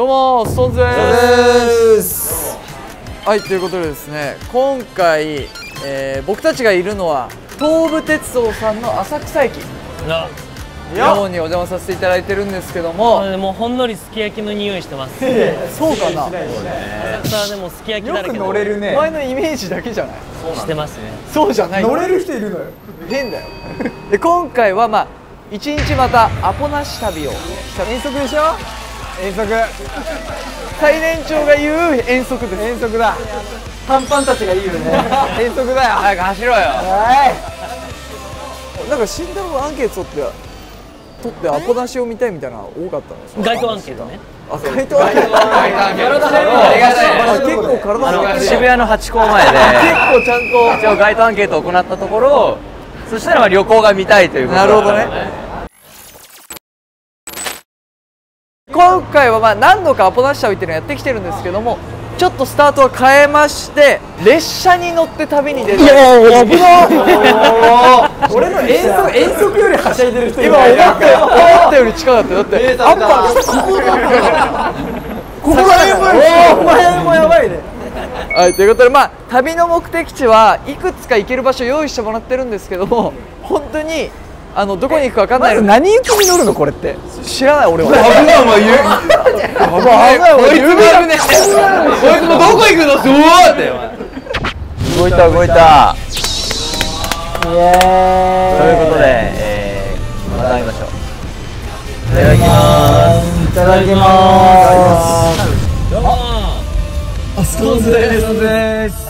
どうもストーンズです。はいということでですね今回、えー僕たちがいるのは東武鉄道さんの浅草駅。な。の方にお邪魔させていただいてるんですけども。もうほんのりすき焼きの匂いしてます。そうかな。浅草でもすき焼きだらけで。乗れるね。お前のイメージだけじゃない？してますね。そうじゃない乗れる人いるのよ。変だよ。で今回はまあ一日またアポなし旅をした。遠足でしょ？遠足。最年長が言う遠足です。遠足だ。短パンたちがいいよね。遠足だよ。早く走ろうよ。はなんか慎太郎がアンケート取って取ってアポなしを見たいみたいなのが多かったんですよ街頭アンケートね。あ街頭アンケート。ありがたいあ結構体あの渋谷のハチ公前で。結構ちゃんと一応街頭アンケートを行ったところそしたらまあ旅行が見たいということなるほどね今回はまあ何度かアポなし旅っていうのをやってきてるんですけどもちょっとスタートを変えまして列車に乗って旅に出ていや危な俺の遠足遠足よりはしゃいでる人いる。今思った。思ったより近かったよ。だってアッパーここここら辺もお前もやばいね。はいということでまあ旅の目的地はいくつか行ける場所用意してもらってるんですけども本当にあのどこに行くか分かんない。の何行きに乗るのこれって？知らない俺は。危ないお前言うこいつも危ねこいつもどこ行くのすごいって。動いた動いた。ということで、えー、また会いましょう。いただきます。いただきます。ストーンズです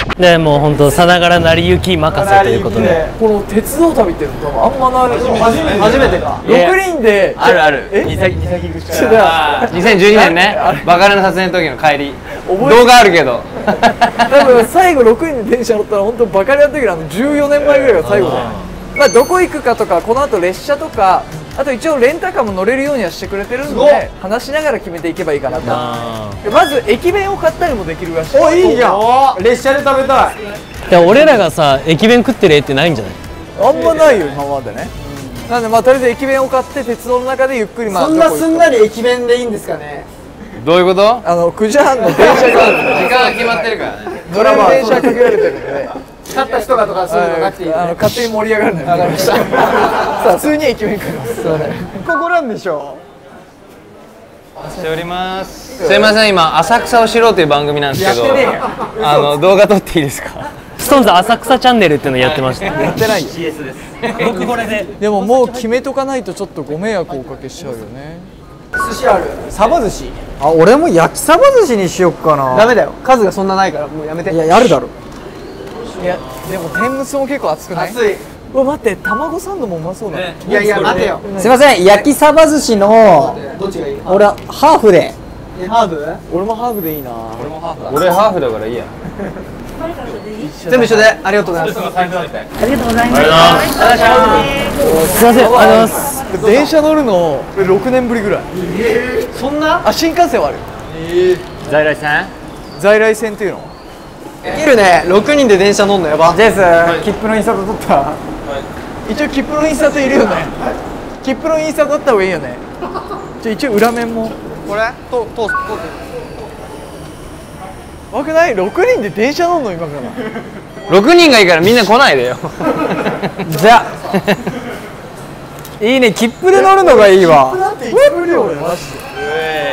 ねでもう本当さながら成り行き任せということで。この鉄道旅っていうの多分あんまない初めて初めてか。6人であるある。え？口ちょっと2012年ね。バカレの撮影の時の帰り。動画あるけど。多分最後6人で電車乗ったら本当バカリアの時のあの14年前ぐらいが最後でまあどこ行くかとかこの後列車とかあと一応レンタカーも乗れるようにはしてくれてるんで話しながら決めていけばいいかなと。まず駅弁を買ったりもできるらしい。おいいじゃん。列車で食べたい。ーで俺らがさ駅弁食ってる絵ってないんじゃない？あんまないよ今までね。なんでまあとりあえず駅弁を買って鉄道の中でゆっくりまあそんなすんなり駅弁でいいんですかね？どういうこと？あの9時半の電車が時間が決まってるからね。乗れる電車かけられてるんで勝った人がとかそういうのなくていいあのね勝手に盛り上がるのよわかりました。さあ普通に駅弁食います。ここなんでしょしております。すいません今浅草を知ろうという番組なんですけど。あの動画撮っていいですか？ストーンズ浅草チャンネルっていうのやってましたやってないよ。僕これで。でももう決めとかないとちょっとご迷惑をおかけしちゃうよね。寿司ある。サバ寿司あ俺も焼きサバ寿司にしよっかな。ダメだよ。数がそんなないからもうやめて。いややるだろいやでも天むすも結構熱くない？うわ待って卵サンドもうまそうだ。ね。いやいや待てよ。すいません焼きサバ寿司のどっちがいい？俺はハーフで。ハーフ？俺もハーフでいいな。俺ハーフだ。からいいや。全部一緒で。ありがとうございます。す。いませんありがとうございます。電車乗るの6年ぶりぐらい。そんな？あ新幹線はある在来線？在来線っていうのできるね。6人で電車乗んのやば。ジェイス切符の印刷取った？一応切符の印刷いるよね。切符の印刷あった方がいいよね。じゃあ一応裏面も。これ？とととわくない？6人で電車乗るの今から。6人がいいからみんな来ないでよ。じゃ。いいね。切符で乗るのがいいわ。だって1分量でマジで。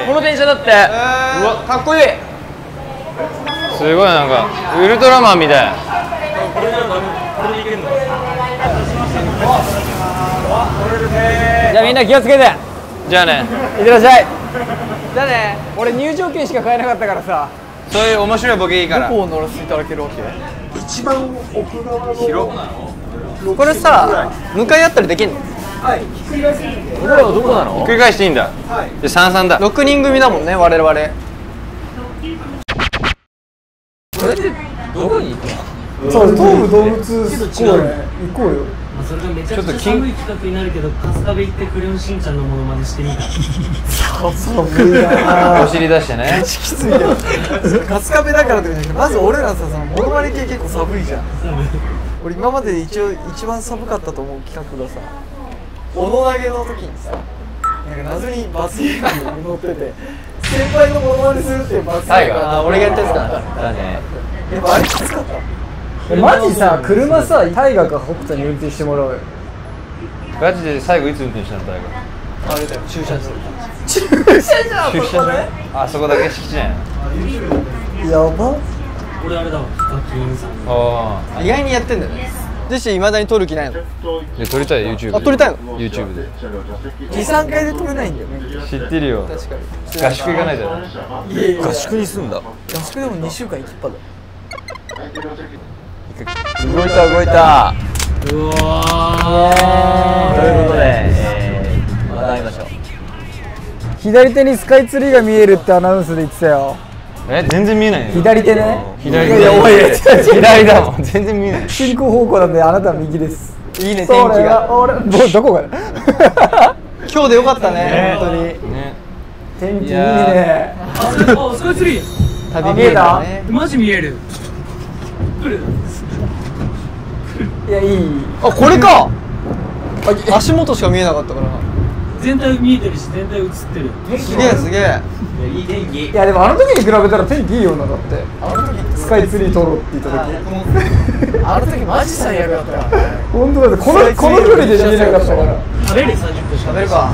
この電車だって、うわかっこいいすごいなんかウルトラマンみたい。じゃあみんな気をつけて。じゃあね。いってらっしゃい。じゃあね。俺入場券しか買えなかったからさ。そういう面白いボケいいから。どこを乗らせていただけるわけ？これさ向かい合ったりできんの？俺らはどこなの？繰り返していいんだ、で三三だ。6人組だもんね我々それってどこに行くの？そう東武動物公園行こう。よまあそれがめちゃくちゃ寒い企画になるけど春日部行ってクレヨンしんちゃんのモノマネしてみた。寒いなお尻出してね。きついけど春日部だからとかじゃなくてまず俺らさそのモノマネ系結構寒いじゃん。俺今までで一応一番寒かったと思う企画がさ斧投げの時にさなんか謎に罰ゲームに乗ってて先輩のモノマネするって罰ゲームがあ俺がやったやつかだね。やっぱあれきつか？ったえマジさ車さ大河か北斗に運転してもらおうよ。ガチで最後いつ運転したの大あれだよ。駐車場。学出社場。あそこだけ敷地内や。ば。俺あれだわ。ヒカキンさんああ意外にやってんだよねジェシーいまだに撮る気ないの。で撮りたい YouTube で。あ撮りたいの？YouTube で。23回で取れないんだよね。知ってるよ。確かに。合宿行かないとやな合宿に住んだ？合宿でも2週間行きっぱだ。よ動いた動いた。うわということで、えー、また会いましょう。左手にスカイツリーが見えるってアナウンスで言ってたよえ全然見えないね左手ね。左いやいやおい左だもん。全然見えない。進行方向なんであなたは右です。いいねそ天気が。俺。どどこが？今日でよかったね本当に。ね。天気いいね。あスカイツリー。旅見えた？マジ見える。いやいい。あこれか。あ足元しか見えなかったから全体見えてるし全体映ってる。すげえすげえ。いい天気。いやでもあの時に比べたら天気いいよなだって。スカイツリー撮ろうって言った時。あの時マジ最悪だった。からね本当だってこのこの距離で見えなかったから。食べる30分しか食べるか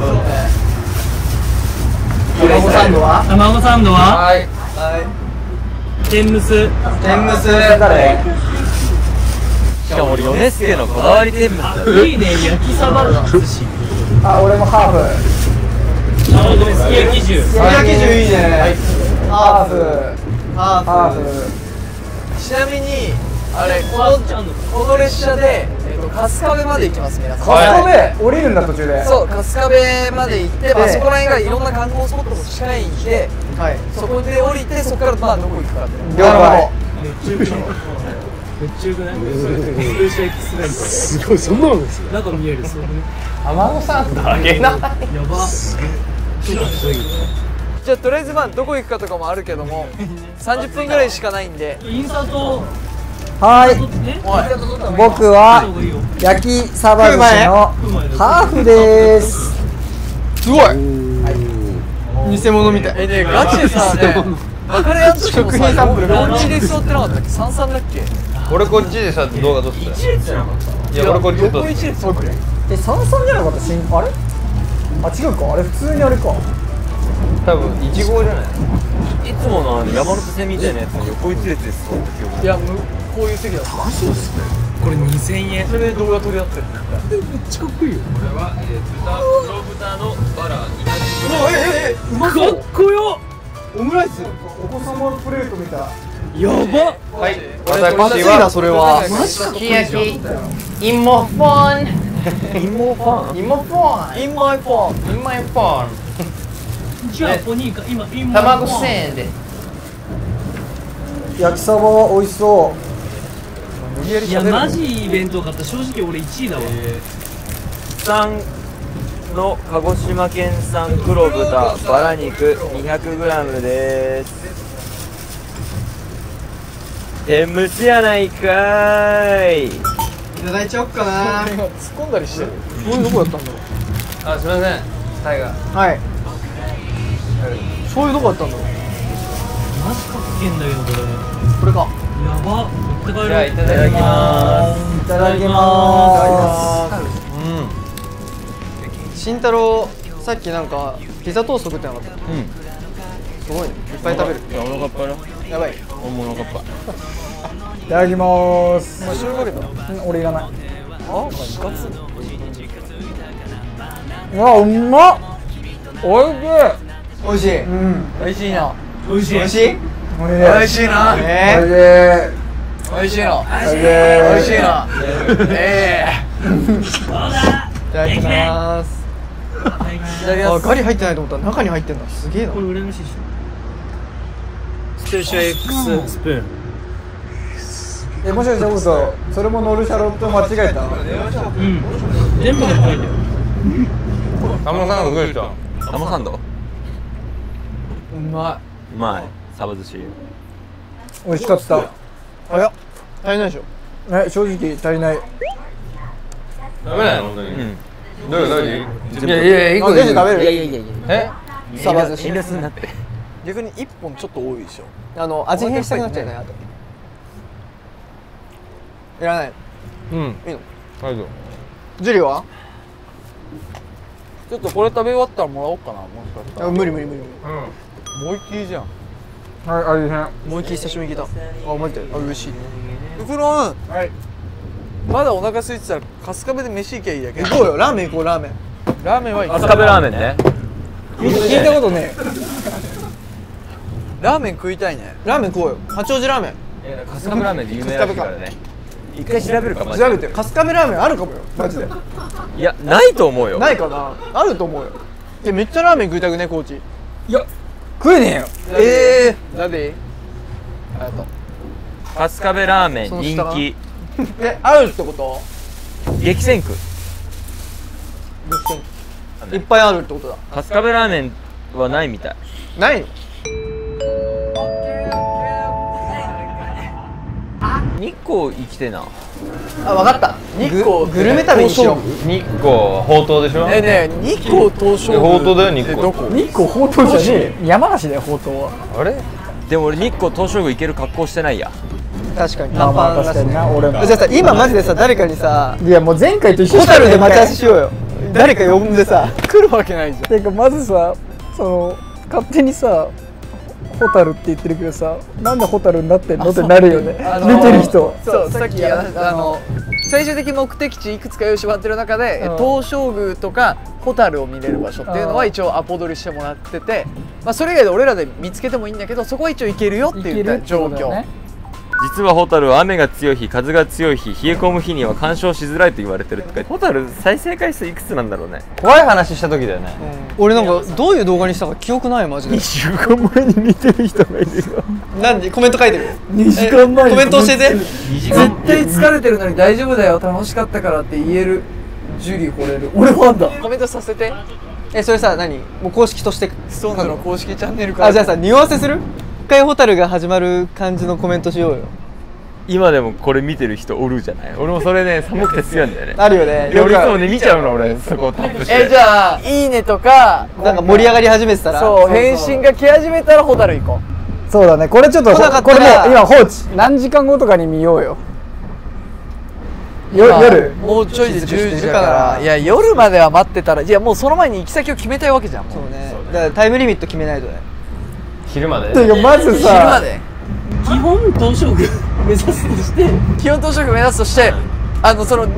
卵サンドは？卵サンドは？はい。天むす。天むす。誰？しかも俺ヨネスケのこだわり天むすいいね焼きサバ寿司あ俺もハーフあごめんすき焼き重すき焼き重いいねハーフハーフちなみにあれこのこの列車で、えっと春日部まで行きます皆さん春日部降りるんだ途中でそう春日部まで行って、あ、そこら辺がいろんな観光スポットも近いんではいそこで降りてそこからまあどこ行くかっていう了解めっちゃすごいそんなのです中見えるすごくね卵サンドあげなやば。じゃあとりあえずまあどこ行くかとかもあるけども30分ぐらいしかないんで。インサート。はい。僕は焼きサバ寿司のハーフです。すごい。偽物みたい。えねガチでさねバカレアの時も食さ品サンプルどっちで座ってなかったっけ？三三だっけ？俺こっちでさ動画撮ってたいや俺こっちで撮って横一列座ってえ三三じゃなかった？新あれ？あ違うか。あれ普通にあれか。た多分1号じゃない？いつものあの山手線みたいなやつに横一列ですいやむこういう席だった。これ2000円。それで動画撮り合ってる。かっこよ。オムライス。お子様プレートみたいやば。はい。まずいなそれは。すき焼き。芋フォン。芋パン。芋フォン。In my phone 芋パン。じゃあポニーか今今卵1000円で。焼きサバは美味しそう。いやマジイベント買った。正直俺1位だわ。産の鹿児島県産黒豚バラ肉 200g です天むすやないかーい。いただいちゃおっかな。突っ込んだりしてる。これどこやったんだろう。あすいません。タイガー。はい。醤油どこやったんだろう。マジかっけえんだけどこれ。これか。やば。持って帰ろう。じゃあいただきます。いただきまうん。慎太郎さっきなんかピザトースト食ってなかった？うん。すごいね。いっぱい食べる。いやお腹いっぱいなやばい。おもお腹いっぱ。いただきます。お前醤油かけたうん俺いらない。あお前部活うわうまっ。おいしい。美味しい。うん。美味しいな。美味しい。美味しい。おいしい美味しいな。え美味しいな。おいしい。美味しいな。えー、いただきます。えいただきあます。ガリ入ってないと思った。ら中に入ってんだ。すげえな。これ羨ましいでしょスペシャル X スプーン。えもしかして嘘。それもノルシャロット間違えた？全部で入る。よタモサンドどうでしたタモサンドうまうまい。サバ寿司。美味しかった。早っ足りないでしょ。え正直足りない。ダメだよ本当にどうよどうよいやいやいやあ全部食べる？いやいやいやいや。え？サバ寿司。遠慮すんなって。い逆に一本ちょっと多いでしょ。あの味変したくなっちゃうねあと。いらない。うん。いいの？はいどうジュリは？ちょっとこれ食べ終わったらもらおうかなもしかしたあ無理無理無理らもう一気じゃん。はい味変。もう一回久しぶりに聞いた。あマジであ嬉しい。ウクロン。はい。まだお腹空いてたら春日部で飯行きゃいいだけ。行こうよラーメン行こうラーメン。ラーメンはいい。春日部ラーメンね。聞いたことねラーメン食いたいね。ラーメン食おうよ。八王子ラーメン。春日部ラーメンで有名らしいからね。一回調べるか。マジ調べて春日部ラーメンあるかもよ。マジで。いやないと思うよ。ないかな。あると思うよ。でめっちゃラーメン食いたくねコーチ。食えねえよ。ええなんで？春日部ラーメンその下が人気。えあるってこと？激戦区。いっぱいあるってことだ。春日部ラーメンはないみたい。ないの？日光生きてえな。あ分かった。日光グルメ旅にしよう。日光。ほうとうでしょ？えねえ日光東照宮。ほうとうだよ日光。どこ？日光ほうとうじゃねえ山梨だよほうとうは。あれ？でも俺日光東照宮行ける格好してないや。確かに。まあまあ短パン確かにな俺も。じゃあさ今マジでさ誰かにさいやもう前回と一緒ホタルで待ち合わせしようよ。誰か呼んでさ来るわけないじゃん。てかまずさその勝手にさホタルって言ってるけどさなんでホタルになってんの？ってなるよね。あのー見てる人。そうさっきあの最終的目的地いくつか用意してもらってる中で、うん。東照宮とかホタルを見れる場所っていうのは一応アポ取りしてもらってて、まあ、それ以外で俺らで見つけてもいいんだけどそこは一応行けるよっていう状況、実はホタルは雨が強い日風が強い日冷え込む日には干渉しづらいと言われてるってかホタル再生回数いくつなんだろうね。怖い話した時だよね。俺なんかどういう動画にしたか記憶ないマジで。2週間前に見てる人がいるよ。なんでコメント書いてる？2時間前にコメント教えて。絶対疲れてるのに大丈夫だよ。楽しかったからって言える。ジュリー惚れる。俺ファンだ。コメントさせて。えそれさ何？もう公式として。ストーンズの。公式チャンネルから。あじゃあさ匂わせする？一回ホタルが始まる感じのコメントしようよ。今でもこれ見てる人おるじゃない？俺もそれね寒くて強いんだよね。あるよね。で俺いつもね見ちゃうの俺。そこをタップして。えじゃあ「いいね」とかなんか盛り上がり始めてたら。そう返信が来始めたらホタル行こそうだね。これちょっとこれも今放置。何時間後とかに見ようよ。夜もうちょいで10時だか10時から。いや夜までは待ってたらいやもうその前に行き先を決めたいわけじゃんそうね。だからタイムリミット決めないとね昼まで。てかまず昼まさで。基本東照宮目指すとして。基本東照宮目指すとしてあのその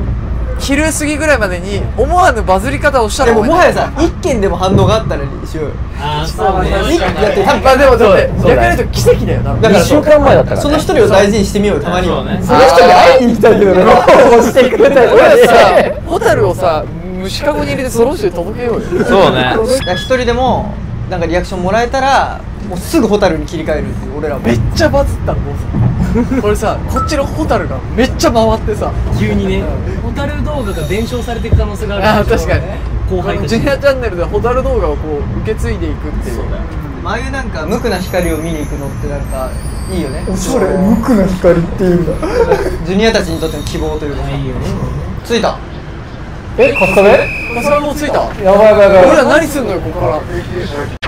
昼過ぎぐらいまでに思わぬバズり方をしたでもらごめんもはやさ一件でも反応があったらにしよう。よああそうね。一件やってまあでもだって逆に言うと奇跡だよな。だから2週間前だったからその一人を大事にしてみようよたまには。ね。その人に会いに行きたいけどね。押してくれたりとか俺ねさホタルをさ虫かごに入れてその人に届けようよ。そうね。だから一人でもなんかリアクションもらえたらもうすぐホタルに切り替えるっていう俺らも。めっちゃバズったのもうさ 俺さこっちのホタルがめっちゃ回ってさ。急にね。ホタル動画が伝承されていく可能性があるあー確かに。後輩ジュニアチャンネルでホタル動画をこう受け継いでいくっていう。ああいうなんか無垢な光を見に行くのってなんかいいよね。おしゃれ。無垢な光っていう。ん だジュニアたちにとっての希望というか。いいよね。ついた。えカスカベそれもう着いた。やばいやばいやばい。俺ら何すんのよここから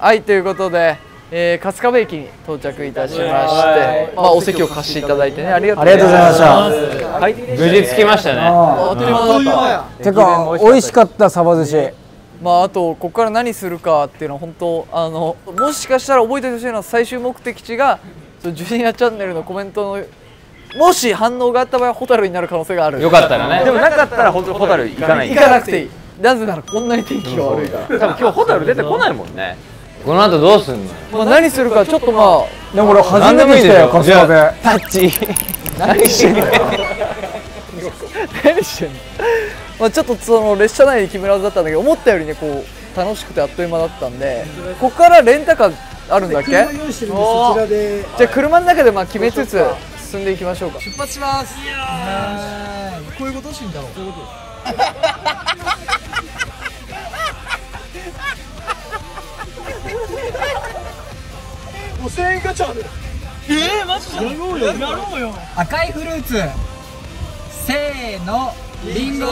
はいということで、えー、春日部駅に到着いたしまして、まあ、お席を貸していただいてねありがとうありがとうございました。はい。無事着きましたね。あっという間てか美味しかったサバ寿司。まああとここから何するかっていうのは本当あのもしかしたら覚えてほしいのは最終目的地がジュニアチャンネルのコメントのもし反応があった場合はホタルになる可能性がある。よかったらね。でもなかったら本当にホタル行かない。行かなくていい。なぜならこんなに天気が悪い。から、多分今日ホタル出てこないもんねこの後どうすんのまあ、何するかちょっとまあでも俺初めてしたよカスカベ。タッチ。何してんの？何してんの？まあちょっとその列車内で決めらずだったんだけど思ったよりねこう楽しくてあっという間だったんでここからレンタカーあるんだっけ？車用意してるんでそちらでじゃあ車の中でまあ決めつつ進んでいきましょうか。出発します。こういうこと？しんだろうもう1000円ガチャある赤いフルーツ。せーの。リンゴ